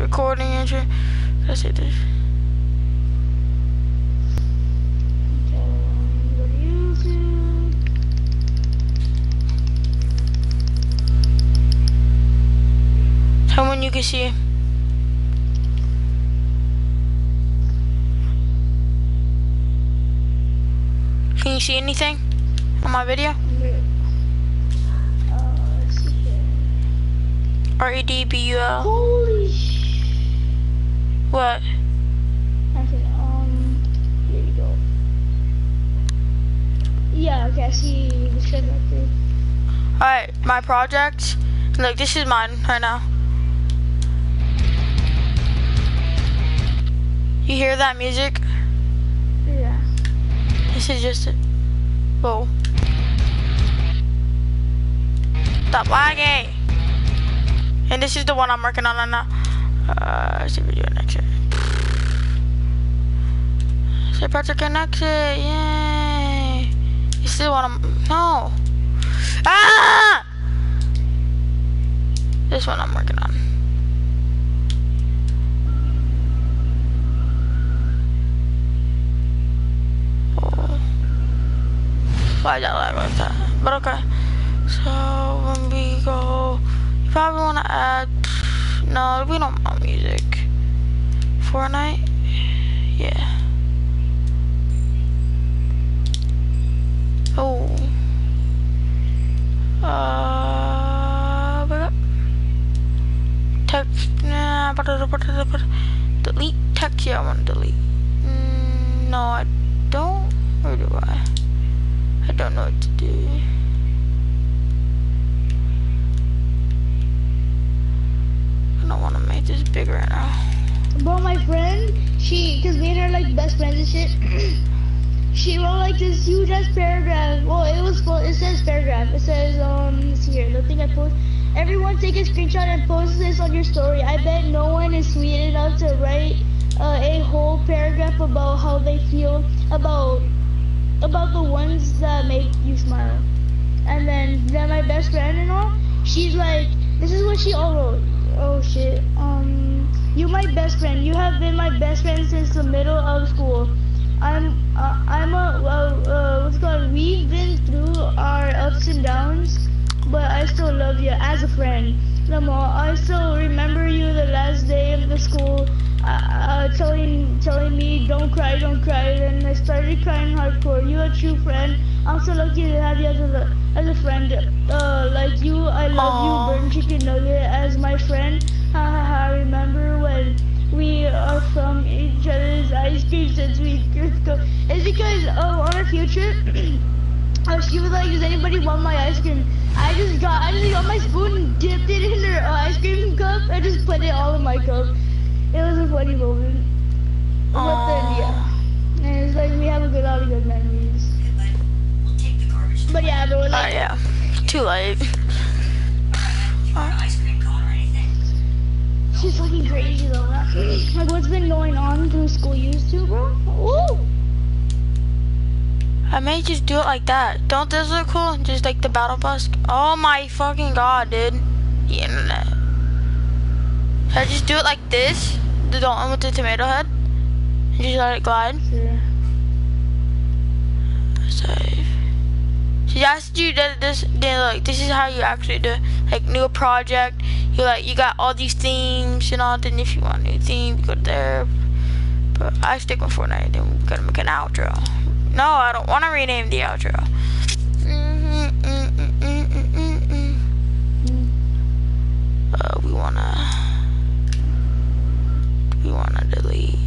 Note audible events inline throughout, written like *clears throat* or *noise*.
recording intro. Let's see this. When you can see. Can you see anything on my video? R E D B U L. Holy What? Okay, um, here you go. Yeah, okay, I see the shit right there. Alright, my project. Look, this is mine right now. You hear that music? Yeah. This is just it. Whoa. Stop lagging. And this is the one I'm working on right now. Uh, see an exit. Say an exit. Yay. This is the one No. Ah! This one I'm working on. Why that lag like that? But okay. So when we go, you probably want to add. No, we don't want music. Fortnite. Yeah. Oh. Uh. Text. Nah. Delete text. Yeah, I want to delete. Mm, no, I don't. Or do I? I don't know what to do. I don't want to make this bigger right now. Bro, my friend, she, cause me and her like best friends and shit. *clears throat* she wrote like this huge ass paragraph. Well, it was full. It says paragraph. It says um, here. The thing I post. Everyone take a screenshot and post this on your story. I bet no one is sweet enough to write uh, a whole paragraph about how they feel about about the ones that make you smile. And then then my best friend and all, she's like, this is what she all wrote. Oh shit. Um, you my best friend. You have been my best friend since the middle of school. I'm uh, I'm a uh, uh, what's called? We've been through our ups and downs, but I still love you as a friend. Lamo, I still remember you the last day of the school, uh, telling telling me don't cry, don't cry, and I started crying hardcore. You're a true friend. I'm so lucky to have you as a as a friend. Uh, like you, I love Aw. you, burn chicken nugget, as my friend. Ha ha ha! Remember when we are from each other's ice cream since we first go. It's because uh, on our trip, *clears throat* uh, she was like, "Does anybody want my ice cream?" I just got, I just got my spoon and dipped it in her uh, ice cream cup. I just put it all in my cup. It was a funny moment. But then, yeah, and it's like we have a good, lot of good memories. We'll take the garbage. But yeah, bro, Oh like, yeah. Too late. Ice cream cone or anything. she's fucking crazy though. Like, what's been going on through school years too, bro? Ooh. I may just do it like that. Don't this look cool? Just like the battle bus. Oh my fucking god, dude. The internet. Should I just do it like this? The one with the tomato head? And just let it glide? Sure. Save. So that's you did this then like this is how you actually do like new project. You like you got all these themes and all then if you want a new theme you go there. But I stick with Fortnite then we're gonna make an outro. No, I don't wanna rename the outro. Mm, mm, mm, mm, mm, mm, mm. Uh we wanna we wanna delete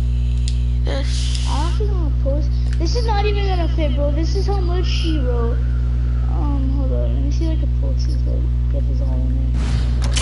this. Honestly, I'm gonna post. This is not even gonna fit, bro. This is how much she wrote. Um, hold on. Let me see like a post. Like, get this all in there.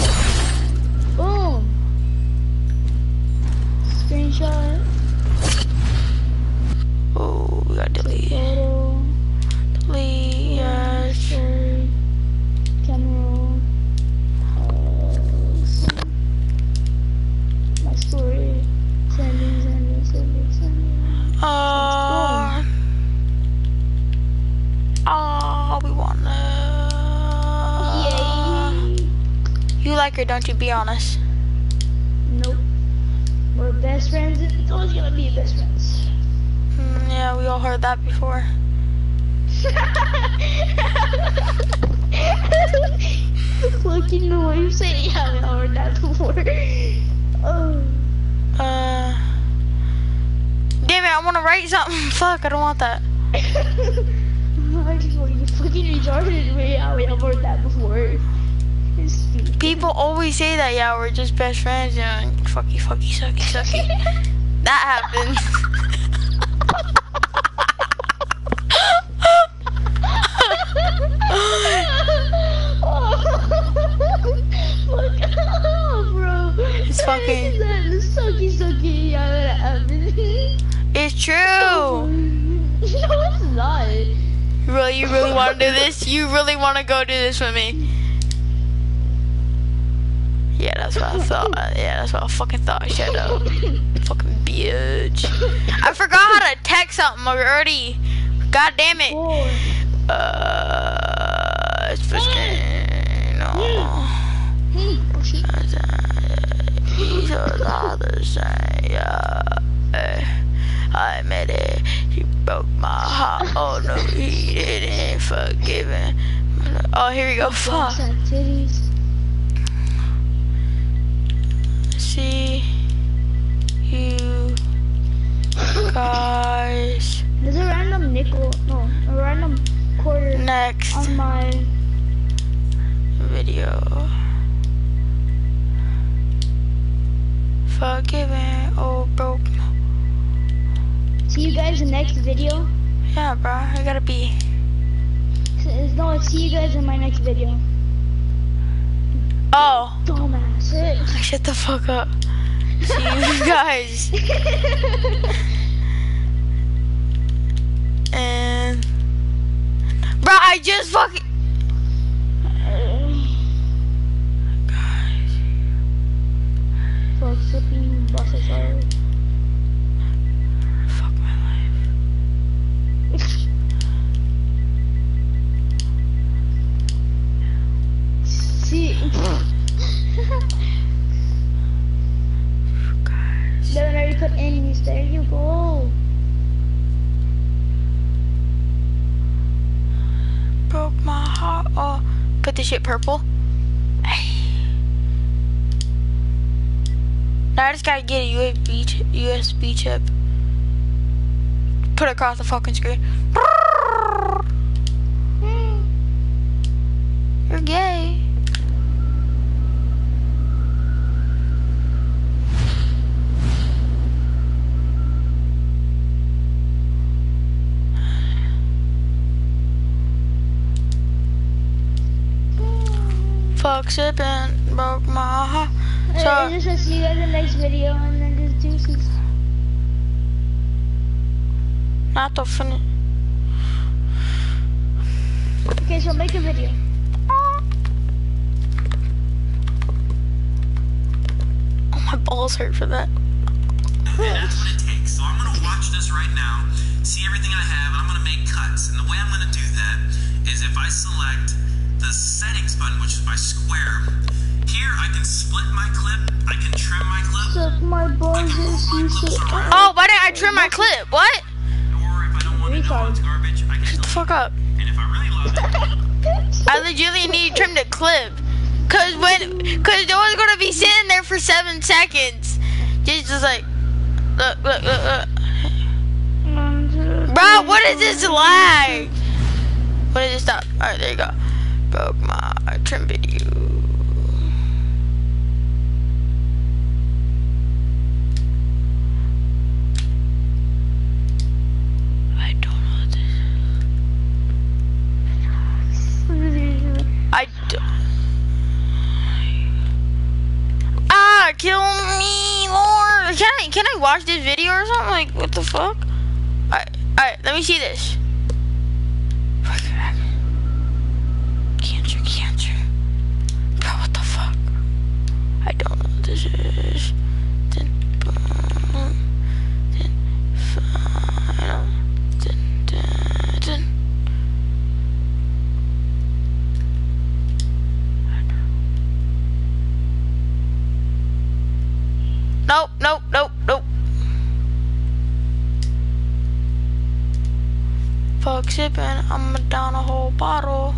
You her, don't you? Be honest. Nope. We're best friends and it's always gonna be best friends. Mm, yeah, we all heard that before. *laughs* Fucking know what you're saying. Yeah, I heard that before. *laughs* Oh. Uh. Damn it, I want to write something. *laughs* Fuck, I don't want that. I just want you fucking retarded. Yeah, wait, I've heard that before. It's stupid. People always say that, yeah, we're just best friends, you know, fucky, fucky, sucky, sucky. that happens. oh, bro. It's fucking- sucky, sucky. Yeah, it's true. no, it's not. Really, you really want to do this? You really want to go do this with me? That's what I *laughs* thought. Yeah, that's what I fucking thought. Shut up. Fucking bitch. I forgot how to text something already. God damn it. Uh, it's fucking. *gasps* No. Hey, oh shit. He's other side. Yeah. I admit it. He broke my heart. Oh no, he didn't forgive it. Oh, here we go. Fuck. See you guys There's a random nickel, no, a random quarter next on my. video. Forgiven. Oh, broke. See you guys in the next video. Yeah, bro. I gotta be. No, see you guys in my next video. Oh. Dumbass. Shut the fuck up. See you *laughs* guys. And. Bro, I just fucking. Guys. Fuck, flipping buses are. Shit purple. *sighs* Now I just gotta get a USB USB chip. Put across the fucking screen. Fuck sipping, broke my heart. So, So- I just want to see you guys in the next video and then just deuces. Not the finish. Okay, so make a video. Oh, my balls hurt for that. And that's what it takes. So I'm gonna watch this right now, see everything I have, and I'm gonna make cuts. And the way I'm gonna do that is if I select the settings button, which is my square, here I can split my clip, I can trim my clip, So my I balls can move my clips around, Oh, why didn't I trim my clip? What? or if I don't want to know it's garbage, I can delete Fuck up. And if I really love it, *laughs* I legitimately need to trim the clip. Cause when, cause no one's gonna be sitting there for seven seconds. Just, just like, look, look, look, look. Bro, what is this lag? What did it stop? Alright, there you go. Broke my trim video. I don't know this. I don't. Ah, kill me, Lord. Can I can I watch this video or something? Like, what the fuck? Alright, alright, let me see this. Nope, nope, nope, nope. Fuck sipping, I'ma down a whole bottle.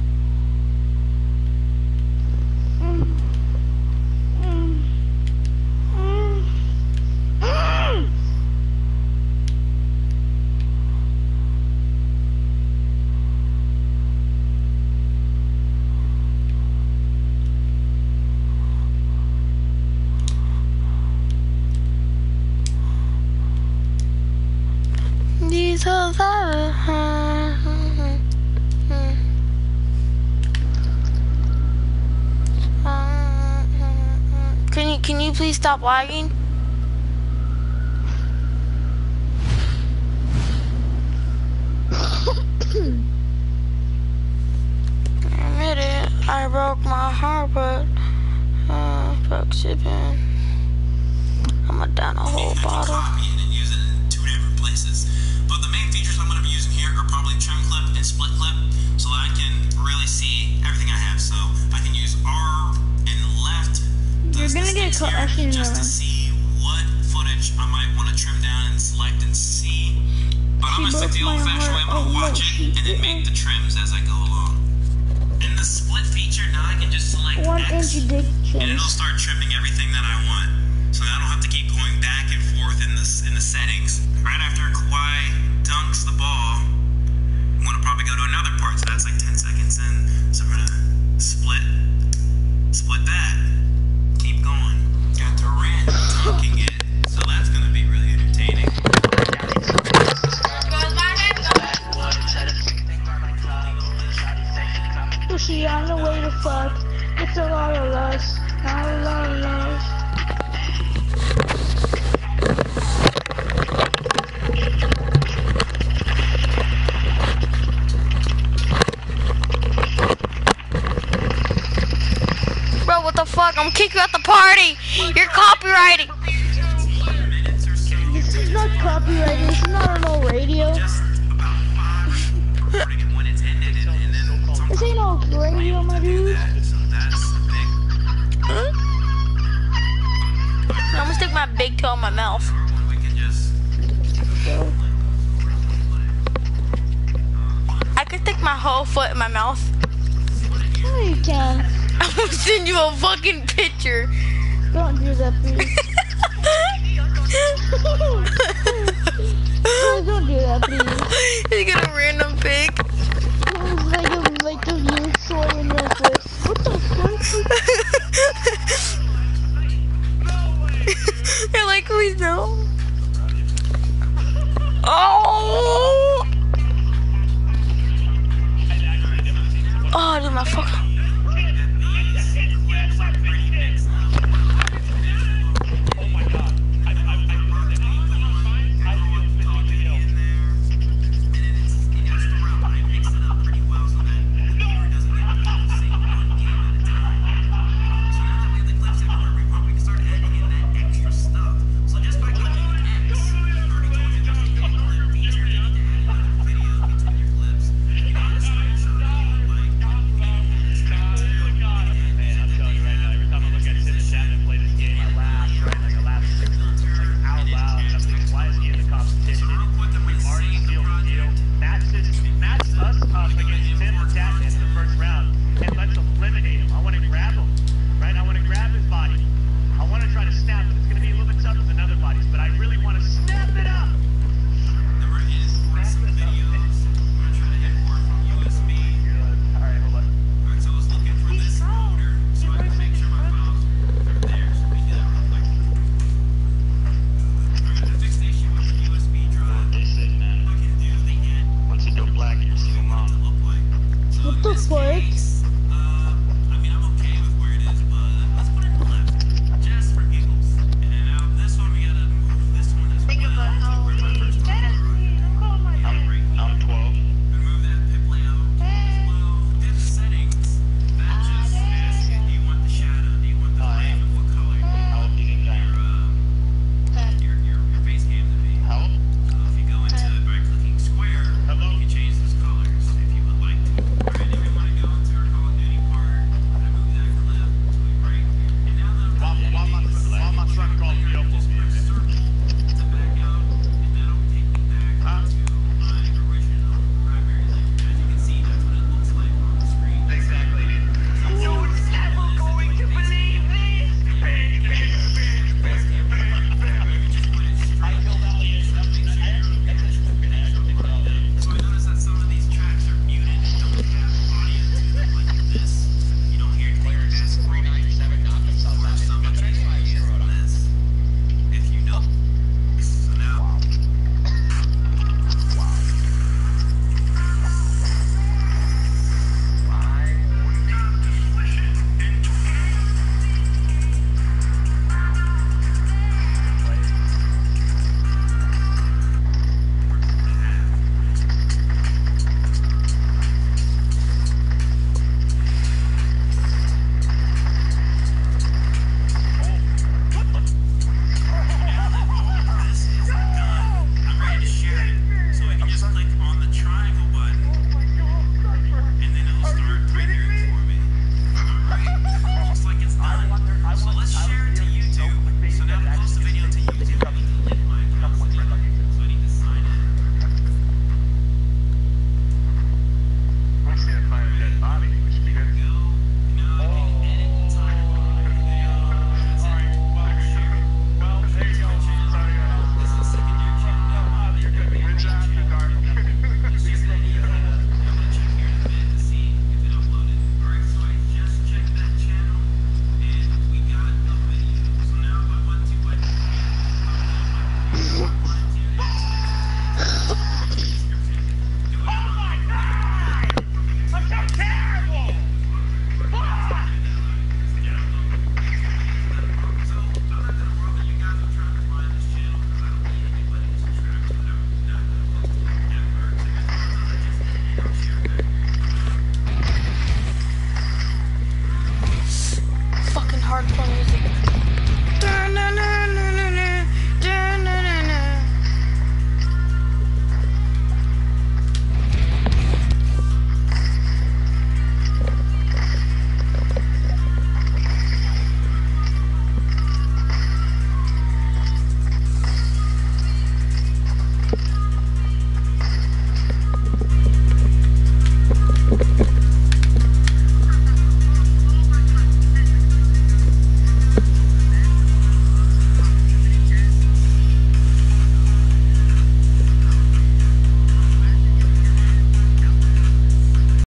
Can you can you please stop lagging? Admit it, I broke my heart, but uh, fuck sipping. I'ma down a whole I can bottle. copy use it in two different places. But the main features I'm going to be using here are probably trim clip and split clip, so that I can really see everything I have. So I can use R and left. You're gonna get sticks caught here actually just to see what footage I might want to trim down and select and see. But I'm She gonna stick broke the old-fashioned way. I'm gonna watch it and then make the trims as I go along. In the split feature, now I can just select One X inch and it'll start trimming everything that I want. So I don't have to keep going back and forth in the in the settings. Right after Kawhi You're copywriting. Minutes or so. This is not copyrighted. This is not on no radio. Just about five. recording it when it's ended, and, and then sometimes This ain't no radio, my dude. that. So that's the thing. I'm gonna stick my big toe in my mouth. Or when we can just I could stick my whole foot in my mouth. No, you can. *laughs* I'm gonna send you a fucking picture. Don't do that, *laughs* please. Don't do that, please. you get a random